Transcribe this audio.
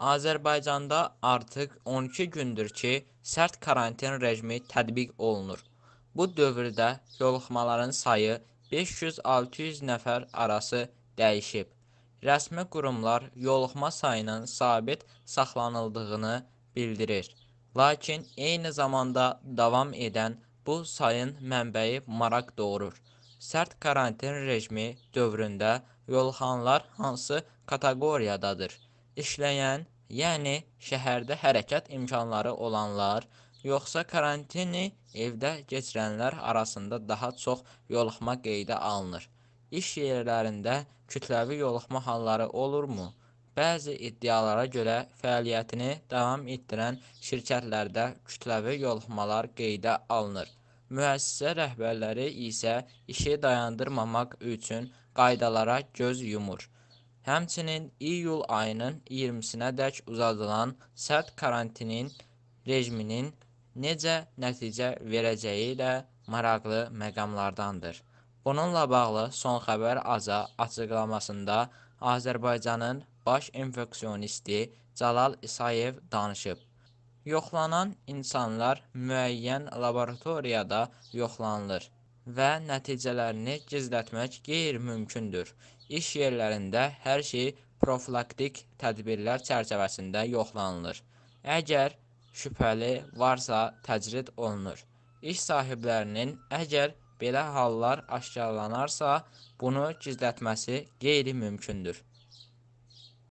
Azərbaycanda artıq 12 gündür ki, sərt karantin rejimi tətbiq olunur. Bu dövrdə yoluxmaların sayı 500-600 nəfər arası dəyişib. Rəsmi qurumlar yoluxma sayının sabit saxlanıldığını bildirir. Lakin eyni zamanda davam edən bu sayın mənbəyi maraq doğurur. Sərt karantin rejimi dövründə yoluxanlar hansı kateqoriyadadır? İşləyən, yəni şəhərdə hərəkət imkanları olanlar, yoxsa karantini evdə keçirənlər arasında daha çox yoluxma qeydə alınır? İş yerlərində kütləvi yoluxma halları olurmu? Bəzi iddialara görə fəaliyyətini davam etdirən şirkətlərdə kütləvi yoluxmalar qeydə alınır. Müəssisə rəhbərləri isə işi dayandırmamaq üçün qaydalara göz yumur. Həmçinin iyul ayının 20-sinədək uzadılan sərt karantinin rejiminin necə nəticə verəcəyi də maraqlı məqamlardandır. Bununla bağlı Son Xəbər Aza açıqlamasında Azərbaycanın baş infeksionisti Cəlal İsayev danışıb. Yoxlanan insanlar müəyyən laboratoriyada yoxlanılır və nəticələrini gizlətmək qeyri-mümkündür. İş yerlərində hər şey profilaktik tədbirlər çərçivəsində yoxlanılır. Əgər şübhəli varsa təcrid olunur. İş sahiblərinin əgər belə hallar aşkarlanarsa, bunu gizlətməsi qeyri-mümkündür.